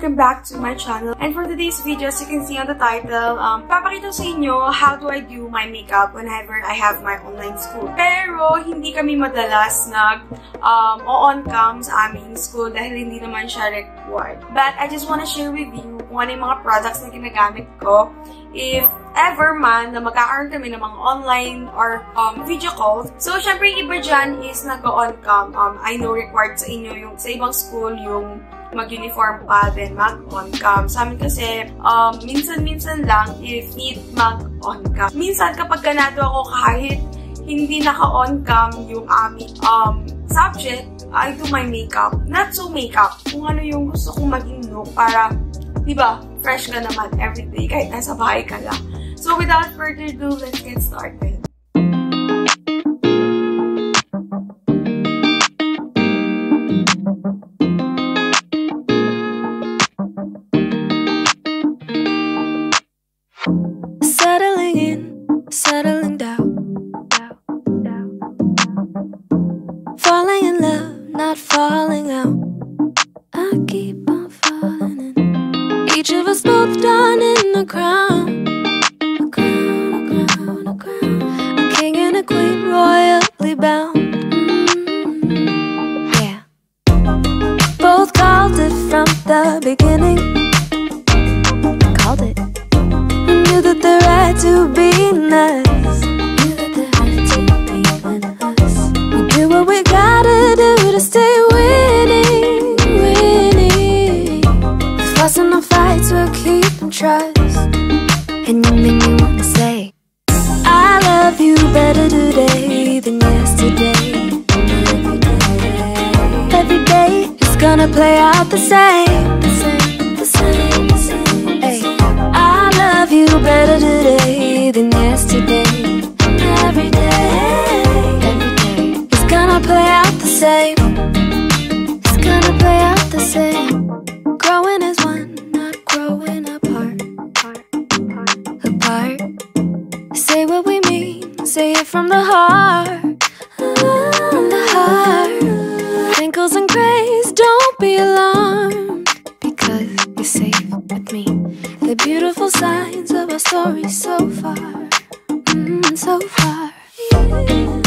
Welcome back to my channel. And for today's video, as you can see on the title, um, papakita sa inyo how do I do my makeup whenever I have my online school. Pero, hindi kami madalas nag um, on cam sa aming school dahil hindi naman siya required. But I just wanna share with you kung ano yung mga products na ginagamit ko if ever man na magkakaroon kami ng mga online or um, video calls. So, syempre, yung iba dyan is nag-on cam. Um, I know required sa inyo yung sa ibang school yung mag-uniform pa, then mag-on cam. Sa amin kasi, um, minsan-minsan lang if need mag-on cam. Minsan kapag ganado ako kahit hindi naka-on cam yung aming um, subject, I do my makeup. Not so makeup. Kung ano yung gusto kong maging look para, di fresh ka naman everyday kahit nasa bahay ka lang. So without further ado, let's get started. Beginning. Called it. Knew that the right to be nice. Knew that to be us. We do what we gotta do to stay winning, winning. Fights keeping trust. And you wanna say, I love you better today gonna play out the same. I love you better today than yesterday. Every day, every day is gonna play out the same. It's gonna play out the same. Growing as one, not growing apart. Apart. Say what we mean, say it from the heart. From the heart. Wrinkles and don't be alarmed. Because you're safe with me. The beautiful signs of our story so far. Mm, so far. Both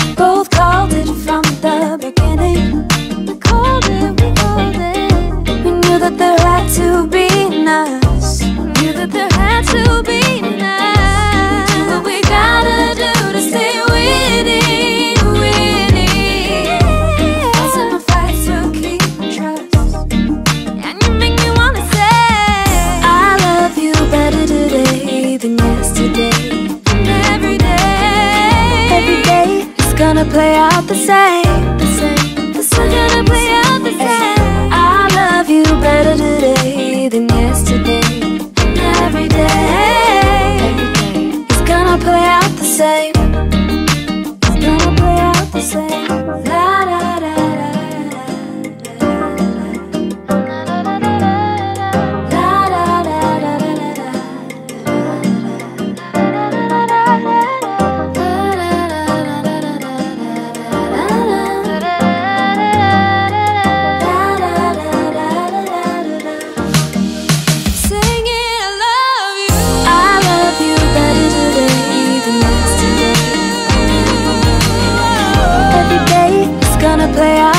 play out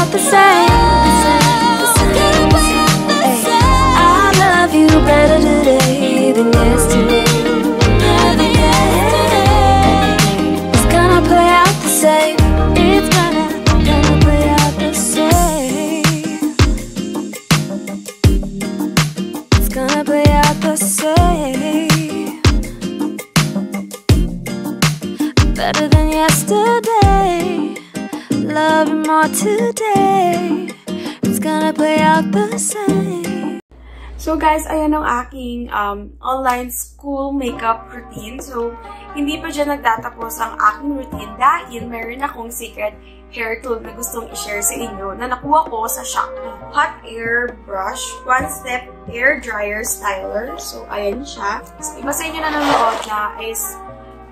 today. It's gonna play out the same. So guys, ayan ang aking um, online school makeup routine. So, hindi pa dyan nagtatapos ang aking routine dahil meron akong secret hair tool na gustong i-share sa inyo na nakuha ko sa Shopee. Hot Air Brush One Step Hair Dryer Styler. So, ayan siya. So, iba sa inyo na nanonood na is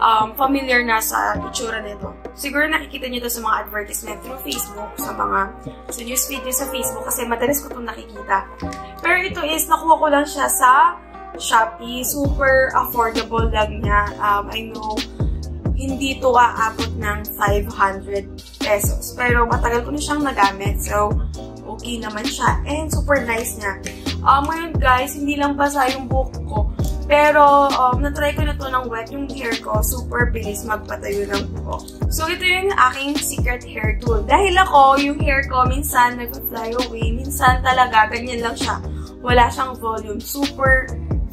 um, familiar na sa itsura nito. Siguro nakikita nyo to sa mga advertisement through Facebook, sa mga sa news video sa Facebook, kasi madalas ko itong nakikita. Pero ito is, nakuha ko lang siya sa Shopee. Super affordable lang niya. Um, I know, hindi to aabot ng 500 pesos. Pero matagal ko na siyang nagamit. So, okay naman siya. And super nice niya. Um, ngayon guys, hindi lang basa yung buhok ko. Pero, um, natry ko na to ng wet yung hair ko. Super bilis magpatayo ng buhok. So, ito yung aking secret hair tool. Dahil ako, yung hair ko, minsan nag-fly away. Minsan talaga, ganyan lang siya. Wala siyang volume. Super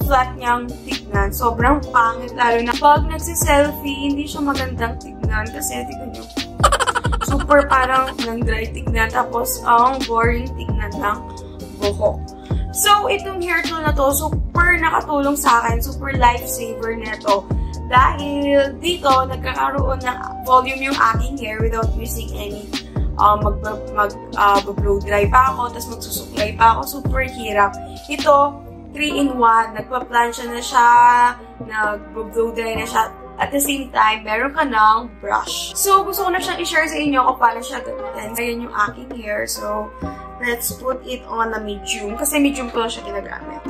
flat niyang tignan. Sobrang pangit. Lalo na pag nagsiselfie, hindi siya magandang tignan. Kasi, tignan nyo. Super parang nang dry tignan. Tapos, ang boring tignan ng buhok. So, itong hair tool na to, super nakatulong sa akin. Super lifesaver nito. Dahil dito, nagkakaroon ng volume yung aking hair without using any um, mag, mag uh, blow dry pa ako, tapos magsusuklay pa ako. Super hirap. Ito, 3-in-1. Nagpa-plancha na siya, nag-blow dry na siya. At the same time, meron ka ng brush. So, gusto ko na siyang i-share sa inyo kung paano siya gamitin. Ayan yung aking hair. So, let's put it on a medium. Kasi medium ko lang siya ginagamit.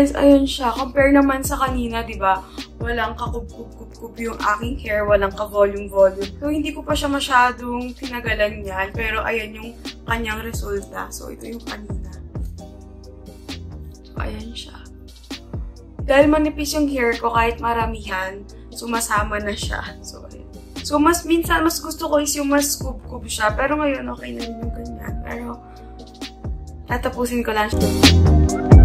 Guys, ayun siya. Compare naman sa kanina, di ba? Walang kakub-kub-kub yung aking hair, walang ka-volume-volume. So hindi ko pa siya masyadong tinagalan yan. Pero ayan yung kanyang resulta. So ito yung kanina. So ayan siya. Dahil manipis yung hair ko kahit maramihan, sumasama na siya. So ayan. So mas minsan, mas gusto ko is yung mas kub-kub siya. Pero ngayon okay na rin yung ganyan. Pero tatapusin ko lang siya.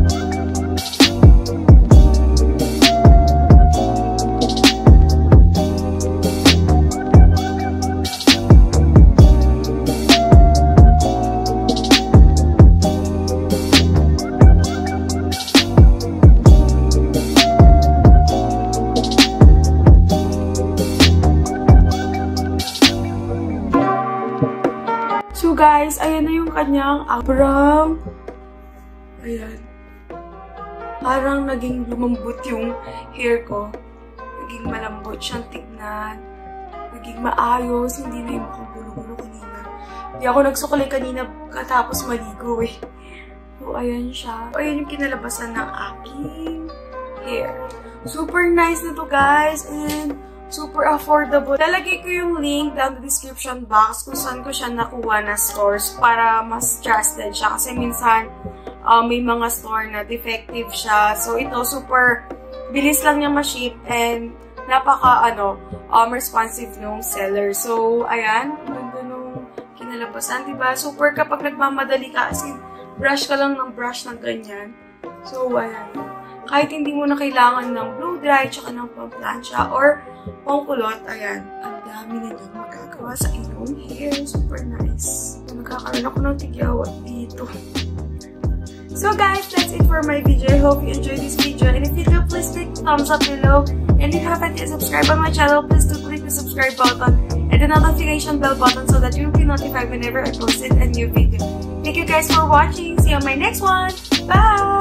Ayan na yung kanyang abrang. Ayan. Parang naging lumambot yung hair ko. Naging malambot siyang tignan. Naging maayos. Hindi na yung mukhang gulo-gulo kanina. Hindi ako nagsukulay kanina katapos maligo eh. So, ayan siya. So, ayan yung kinalabasan ng aking hair. Super nice na to guys. And super affordable. Lalagay ko yung link down the description box kung saan ko siya nakuha na stores para mas trusted siya. Kasi minsan, uh, may mga store na defective siya. So, ito super bilis lang niya ma-ship and napaka, ano, um, responsive nung seller. So, ayan. Ganda nung kinalabasan, diba? Super kapag nagmamadali ka, as in, brush ka lang ng brush ng ganyan. So, ayan. Kahit hindi mo na kailangan ng blow dry, tsaka ng pamplansya, or pangkulot, ayan. Ang dami niyang magagawa sa inyong hair. Super nice. Nagkakaroon ako ng tigyawat dito. So guys, that's it for my video. I hope you enjoyed this video. And if you do, please click thumbs up below. And if you haven't yet subscribed on my channel, please do click the subscribe button and the notification bell button so that you'll be notified whenever I posted a new video. Thank you guys for watching. See you on my next one. Bye!